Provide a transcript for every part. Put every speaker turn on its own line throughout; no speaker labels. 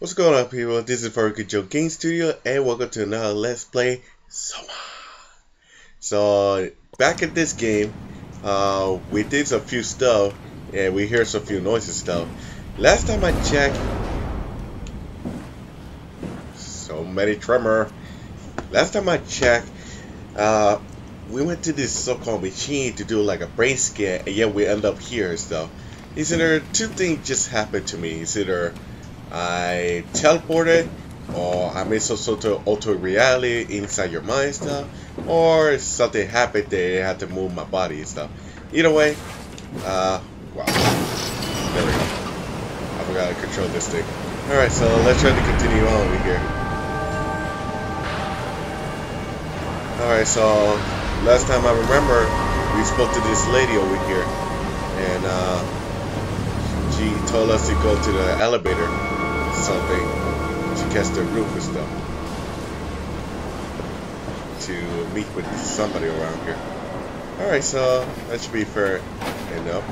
What's going on people? This is Faricojoe Game Studio and welcome to another Let's Play Soma. So back at this game, uh, we did some few stuff and we hear some few noises stuff. Last time I checked, so many tremor. Last time I checked, uh, we went to this so-called machine to do like a brain scan and yet we end up here and stuff. It's either two things just happened to me. It's either I teleported, or I made some sort of alter reality inside your mind stuff, or something happened that I had to move my body and stuff. Either way, uh, wow. There we go. I forgot to control this thing. Alright, so let's try to continue on over here. Alright, so last time I remember, we spoke to this lady over here, and uh, she told us to go to the elevator something to catch the roof and stuff. To meet with somebody around here. Alright, so that should be fair enough.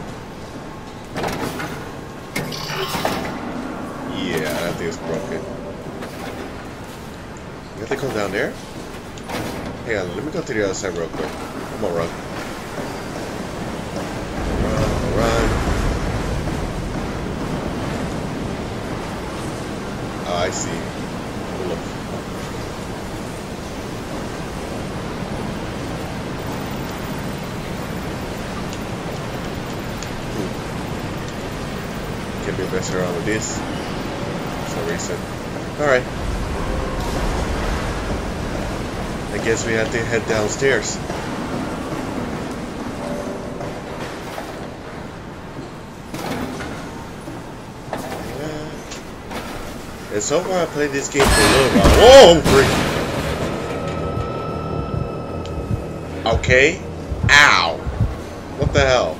Yeah, that thing's broken. You have to come down there? Hang let me go to the other side real quick. Come on, run. Run, run. Oh, I see. Look. Hmm. Can be messing around with this So reason. Alright. I guess we have to head downstairs. And so far, I played this game for a little while. Whoa, freak! Okay. Ow! What the hell?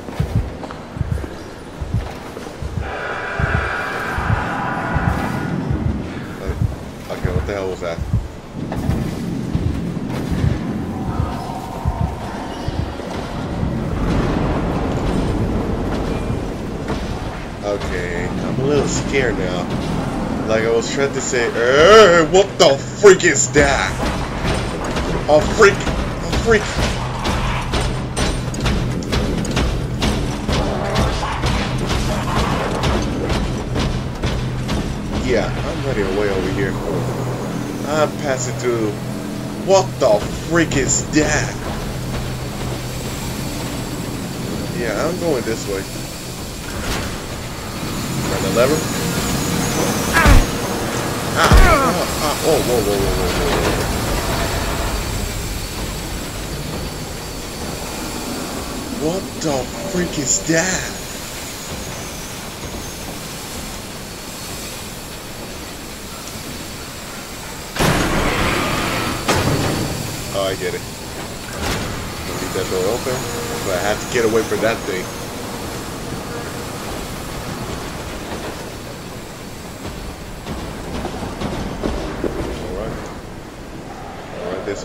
Okay, I'm a little scared now. Like I was trying to say, hey, what the freak is that? A freak, a freak. Yeah, I'm running away over here. I'm passing through. What the freak is that? Yeah, I'm going this way. Turn the lever. Ah, ah, ah, oh, whoa, whoa, whoa, whoa, whoa. What the freak is that? Oh, I get it. Leave that door open, but I have to get away from that thing.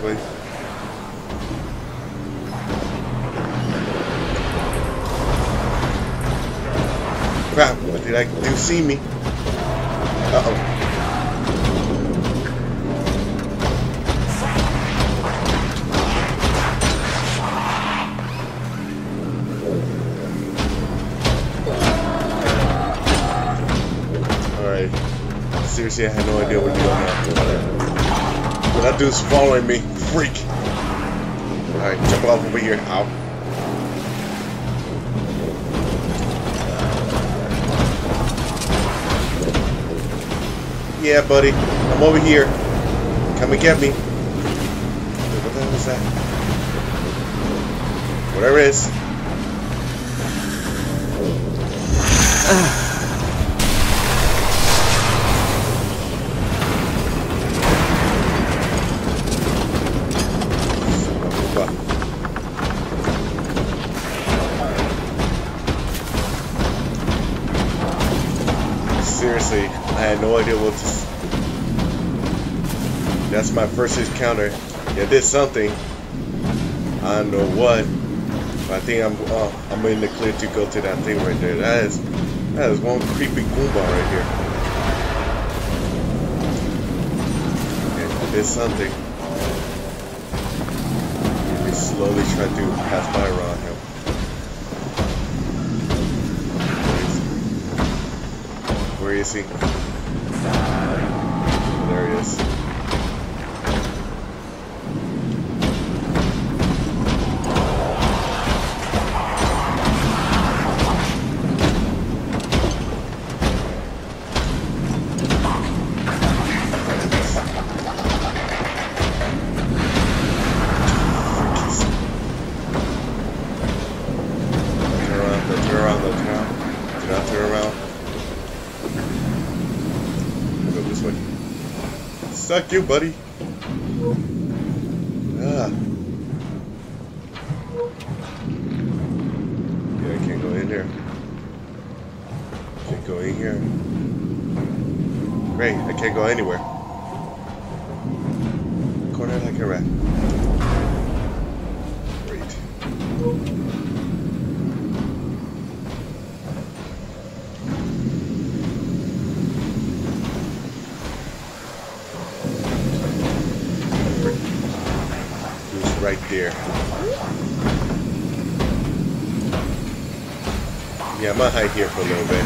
Way. Crap, what did I do? See me? Uh oh. Alright. Seriously, I had no idea what to do now. But that dude's following me. Freak. Alright, jump off over here. Ow. Yeah, buddy. I'm over here. Come and get me. What the hell is that? Whatever it is. Seriously, I had no idea what to... That's my first encounter. Yeah, did something. I don't know what. I think I'm uh, I'm in the clear to go to that thing right there. That is that is one creepy Goomba right here. did something. He slowly tried to pass by around him. Where is he? There he is. Suck you, buddy. Ah. Yeah, I can't go in there. Can't go in here. Great, I can't go anywhere. Corner like a rat. Great. He was right there. Gonna hide here for a little bit.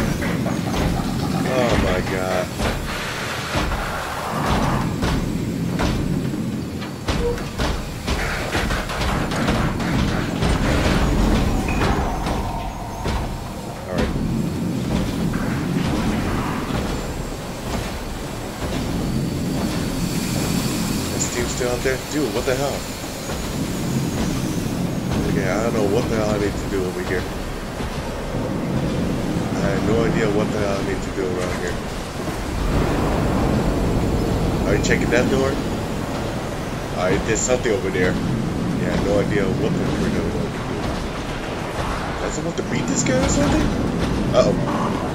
Oh my god. Alright. Steve still out there? Dude, what the hell? Okay, I don't know what the hell I need to do over here. No idea what the hell I need to do around here. Are you checking that door? I did something over there. Yeah, no idea what the frick I to do. I want to beat this guy or something? Uh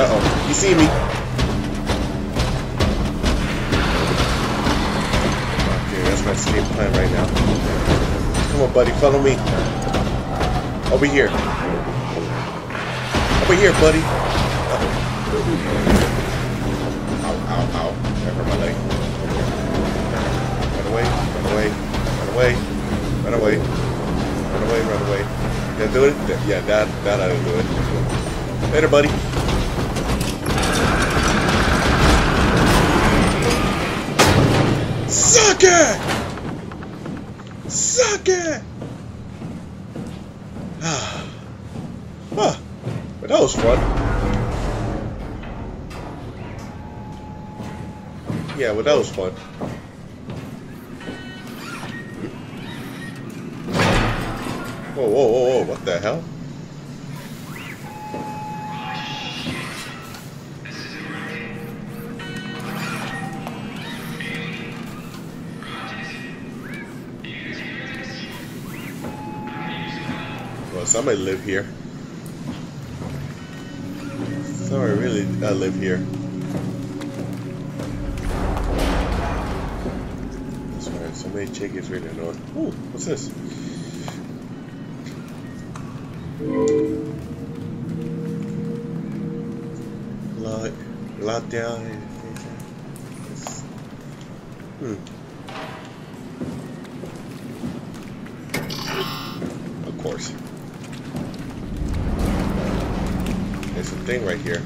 Uh-oh. You see me? Okay, that's my escape plan right now. Come on, buddy. Follow me. Over here. Over here, buddy. Uh-oh. Ow, ow, ow. That hurt my leg. Run away, run away, run away, run away, run away, run away. Did I do it? Yeah, that, that I didn't do it. Later, buddy. Suck it! Suck it! Ah. Huh. But that was fun. Yeah, well, that was fun. Whoa, whoa, whoa, whoa, what the hell? Somebody live here. Somebody really I live here. That's right. Somebody check his radio note. Ooh, what's this? Lock, lock down. Hmm. Of course. There's a thing right here.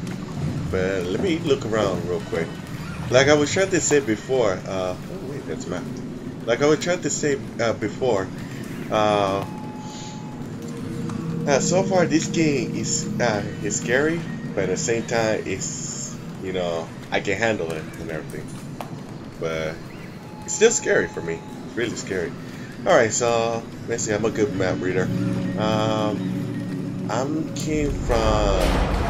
But let me look around real quick. Like I was trying to say before, uh, oh wait, that's map. Like I was trying to say uh, before, uh, uh, so far this game is uh, is scary, but at the same time it's you know I can handle it and everything. But it's still scary for me. It's really scary. All right, so let's see. I'm a good map reader. Um, I'm came from.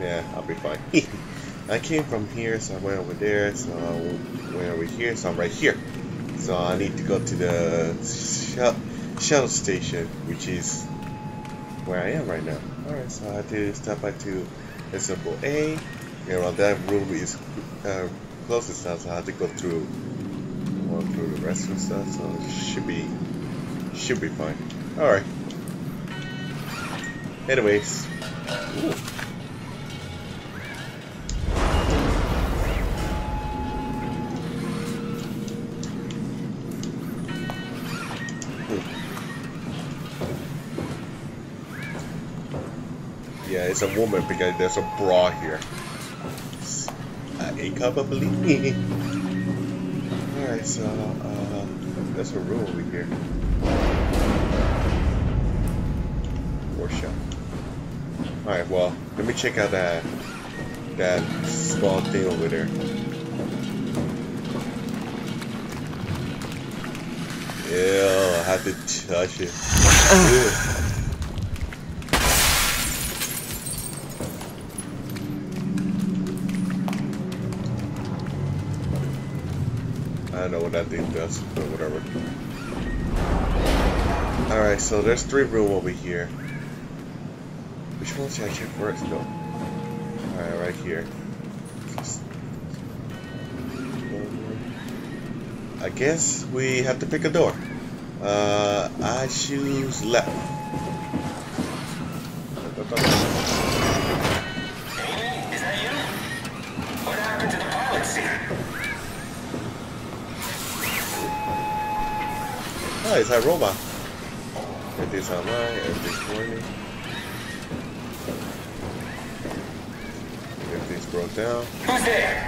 Yeah, I'll be fine. I came from here, so I went over there, so I went over here, so I'm right here. So I need to go to the sh shuttle station, which is where I am right now. Alright, so I have to stop by to Example A. You know, that room is uh, closest now, so I have to go through walk through the rest of stuff, so it should be should be fine. Alright. Anyways. Ooh. A woman because there's a bra here. A cup, I believe. Alright, so, uh, there's a room over here. Workshop. Alright, well, let me check out that, that small thing over there. Ew, I have to touch it. Know what that thing does, but whatever. Alright, so there's three room over here. Which one should I check first? No. Alright, right here. I guess we have to pick a door. Uh, I choose left. Oh, it's a robot. Everything's online, everything's working. Everything's broke down.
Who's there?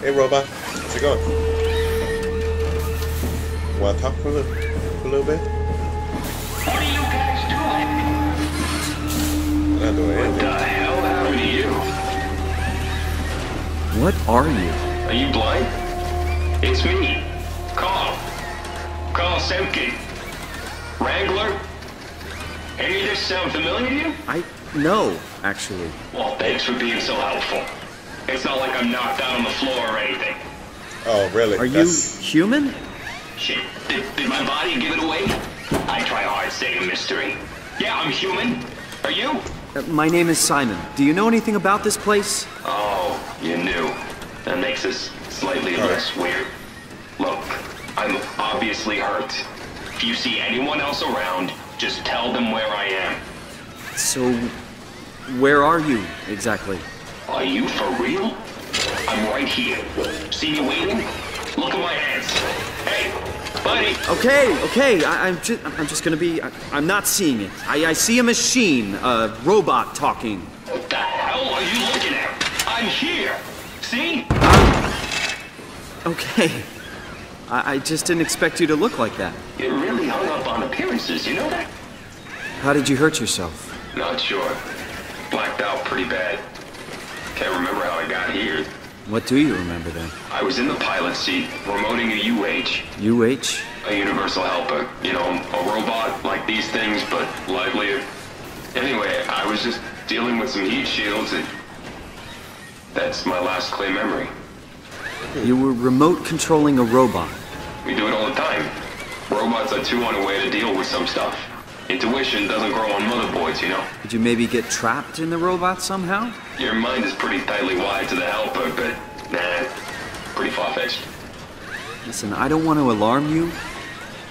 Hey robot, how's it going? Wanna talk for a little, for a little bit?
What are you guys doing?
I'm not doing
What the hell happened to you?
What are you?
Are you blind? It's me, Carl. Carl Semken. Wrangler? Any of this sound familiar to you?
I no, actually.
Well, thanks for being so helpful. It's not like I'm knocked out on the floor or anything.
Oh, really?
Are you human?
Shit, did, did my body give it away? I try hard staying a mystery. Yeah, I'm human. Are you?
Uh, my name is Simon. Do you know anything about this place?
Oh, you knew. That makes this slightly
All right.
less weird. Look, I'm obviously hurt. If you see anyone else around, just tell them where I am.
So, where are you exactly?
Are you for real? I'm right here. See me waiting? Look at my hands. Hey, buddy.
Okay, okay. I, I'm just, I'm just gonna be. I, I'm not seeing it. I, I see a machine, a robot talking.
What the hell are you looking at? I'm here. See? Ah!
Okay. I, I just didn't expect you to look like that.
You're really hung up on appearances, you know that?
How did you hurt yourself?
Not sure. Blacked out pretty bad. Can't remember how I got here.
What do you remember then?
I was in the pilot seat, remoting a UH,
UH?
a universal helper. You know, a robot like these things, but livelier. Anyway, I was just dealing with some heat shields and that's my last clear memory.
You were remote controlling a robot.
We do it all the time. Robots are too unaware to deal with some stuff. Intuition doesn't grow on motherboards, you know?
Did you maybe get trapped in the robot somehow?
Your mind is pretty tightly wired to the helper, but nah, pretty far-fetched.
Listen, I don't want to alarm you,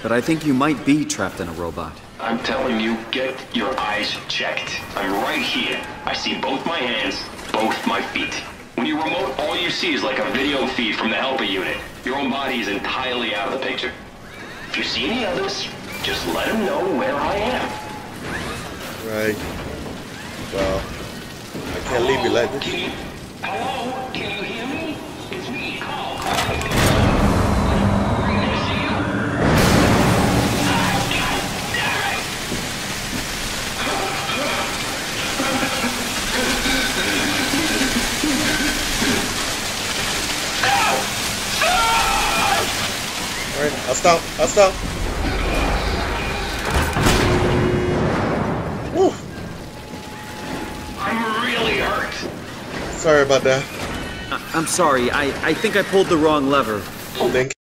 but I think you might be trapped in a robot.
I'm telling you, get your eyes checked. I'm right here. I see both my hands, both my feet. When you remote, all you see is like a video feed from the helper unit. Your own body is entirely out of the picture. If you see any others, just let them know where I am.
Right. Well, I can't leave you like this. Alright, I'll stop. I'll stop. Woo!
I'm really hurt.
Sorry about that.
I- I'm sorry, I, I think I pulled the wrong lever.
Link.